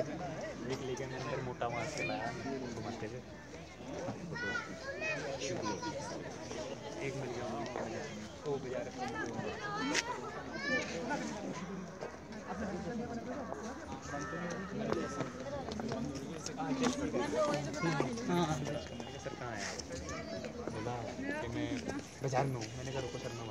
एक लेके मैं अंदर मोटा मार के लाया। उनको मस्ते हुए एक मिल गया वो बाज़ार सर, कहाँ आया बोला कि मैं बाज़ार में हूँ। मैंने कहा, रुको, सर, मैं